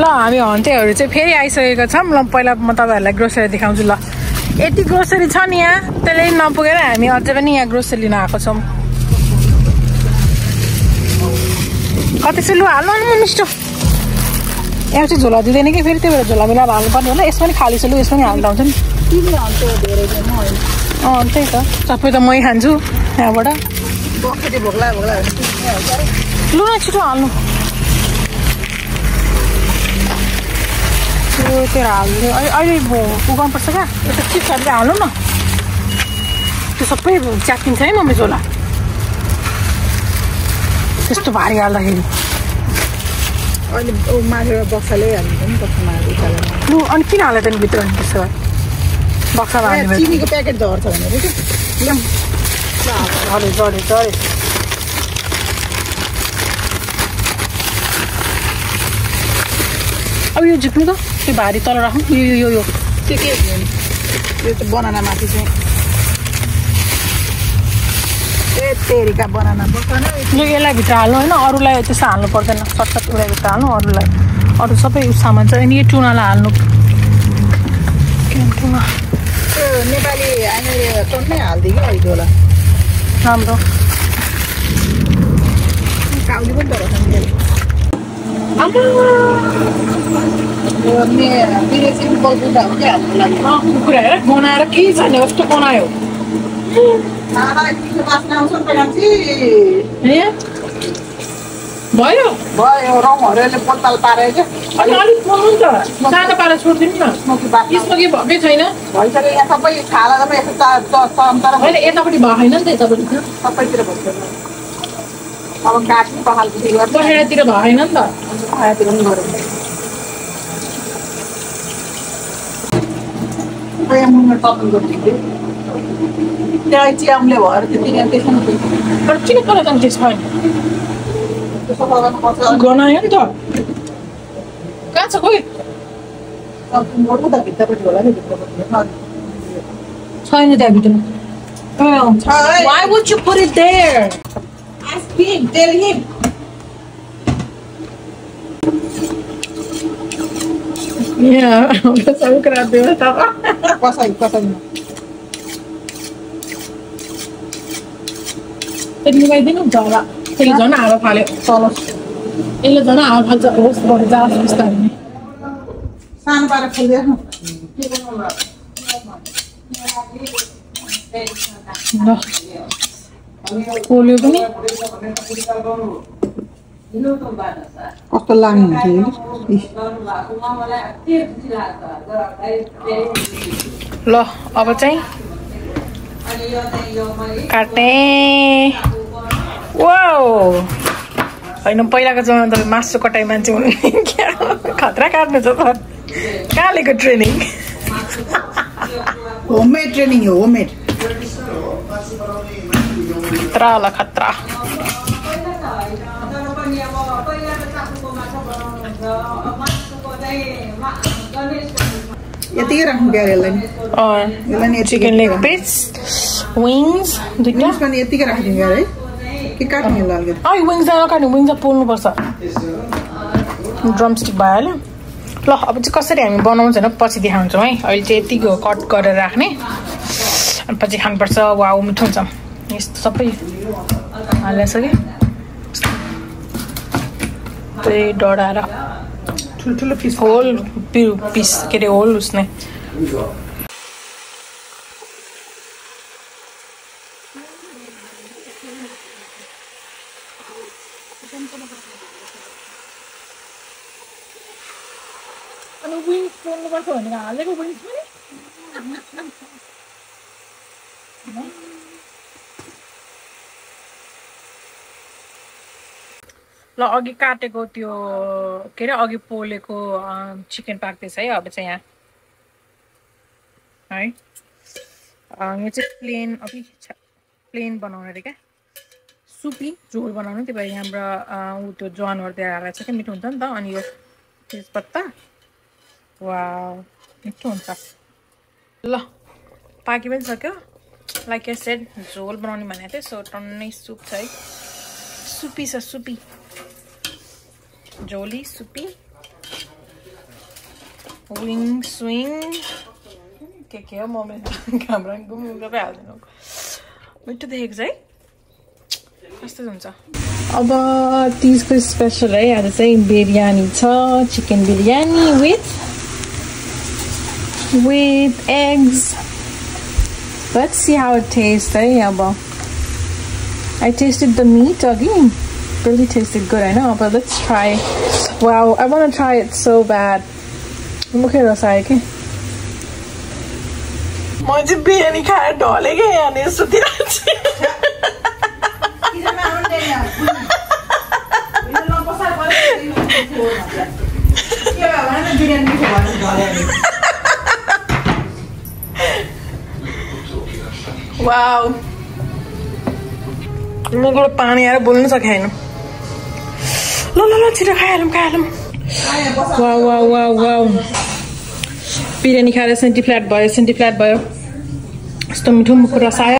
ल हामी हन्तेहरू चाहिँ फेरि आइसकेको छौँ। ल पहिला म तपाईँहरूलाई ग्रोसरी देखाउँछु। ल। यति ग्रोसरी छ नि यहाँ। त्यसले नपुगेर हामी अझै पनि यहाँ ग्रोसरी लिन आएको छौँ। कति चाहिँ लु हाल्नु नि मिस्टो यहाँ चाहिँ झोला दिँदैन कि? फेरि त्यही भएर झोला मिलाएर हाल्नुपर्ने होला। यसमा पनि खाली छ लु यसमा पनि हाल्दा हुन्छ नि। अँ त्यही त। सबै त मै खान्छु यहाँबाट। लु न छिटो हाल्नु। त्यो तेरो हाल्नु अहिले उगाउनुपर्छ क्या यो त चिप्सहरू हाल्नु न त्यो सबै च्यातिन्छ है मम्मी झोला त्यस्तो भारी हाल्दाखेरि अहिले माथि बक्साले हाल्नु नि बक्सा माथि उकालो। लु अनि किन हाल्यो त्यहाँदेखि भित्र अनि त्यसो भए बक्सामा चिनीको प्याकेट झर्छ भनेर क्या झऱ्यो झऱ्यो झऱ्यो अब यो झिक्नु त। त्यो भारी तल राख्नु यो यो यो यो। त्यो के? यो त बनाना माथि चाहिँ। ए तेरिका बनाना। यो यसलाई भित्र हाल्नु होइन अरूलाई त्यस्तो हाल्नु पर्दैन। सट्ट उसलाई भित्र हाल्नु अरूलाई। अरू सबै उस सामान छ। अनि यो टुनालाई हाल्नु। के टुना। त्यो नेपाली हामीले टन्नै हालिदियो कि अहिले होला। राम्रो। काउली पनि तर विदेशी बलबुदा हो क्या कुरा बनायो भयो भयो रङहरू यसले बोतल पारेर क्या अनि अलिक बनाउनु त? सानो पारा छोडिदिनु छैन भइसक्यो सबै यतापट्टि भएको नि त यतापट्टि सबैतिर अब काट्नु दहेरातिर भएको छैन नि त। आयातिर पनि गरिदिन्छु त्यहाँ च्याम्ले भएर त्यति यहाँ त्यसमा तर किन कला त त्यो छैन गनायो नि त। कहाँ छ खोइ? त भित्रपट्टि होला नि भित्रपट्टि छैन त्यहाँभित्र छ है। Why would you put it there? Him, tell him. Yeah, सबै कुरा व्यवस्था कसै कसैमा त्यो मिलाइदिनु हुन्छ होला त्यसले झन् हावा फाल्यो तल यसले झन् हावा फाल्छ होस् भरे जाओस् बिस्तारै नै सानो पारेर खोलिदिएको ल पोल्यो पनि कस्तो लाग्नुहुन्छ ल अब चाहिँ काट्ने वो होइन पहिलाको जमाना त मासु कटाइ मान्छे हुनु खतरा काट्नु छ त कहाँ लिएको ट्रेनिङ होममेड ट्रेनिङ हो होममेड खतरा होला खतरा यतिकै राख्नु यसलाई नि नि चिकन लेग पिस विङ्स दुइटा विङ्स पनि यतिकै राखिदिनु क्या है कि काट्नु अलिकति अँ विङ्स नकाट्नु विङ्स पोल्नुपर्छ ड्रमस्टिक भइहाल्यो ल अब चाहिँ कसरी हामी बनाउँछ होइन पछि देखाउँछौँ है अहिले चाहिँ यतिको कट गरेर राख्ने अनि पछि खानुपर्छ वा मिठो हुन्छ सबै हालिसक्यो त्यही डढाएर ठुल्ठुलो पिस होल पिस के अरे होल उसने अनि विङ्स पोल्नुपर्छ भनेर हालेको विङ्स पनि ल अघि काटेको त्यो के अरे अघि पोलेको चिकन पाक्दैछ है अब चाहिँ यहाँ। है? यो चाहिँ प्लेन अघि प्लेन बनाउने अरे क्या। सुपी झोल बनाउनु त्यही भएर यहाँबाट ऊ त्यो जवानहरू दिएर हालेर चाहिँ मिठो हुन्छ नि त अनि यो तेजपत्ता। वा मिठो हुन्छ। ल पाकि पनि सक्यो। लाइक सेड झोल बनाउने भनेको थिएँ सो टन्नै सुप छ है। सुपी छ सुपी झोली सुपी विङ स्विङ के के हो मम्मीले क्यामरा घुम्नु गएर हालिदिनु मिठो देखेको छ है कस्तो हुन्छ अब तिजको स्पेसल है आज चाहिँ बिरयानी छ chicken biryani with with eggs. Let's see how it tastes. Eh? But I tasted the meat again. Really tasted good, I know, but let's try. Wow, I want to try it so bad. Look at us, Ike. म चाहिँ बिरयानी खाएर ढलेकै अनि सुतिरहेको छु wow मबाट पानी आएर बोल्नु सकेन ल ल ल छिटो खाइहालौँ खाइहालौँ वा वा वा वा बिरयानी खाएर सेन्टी भयो सेन्टी फ्ल्याट भयो यस्तो मिठो मुखको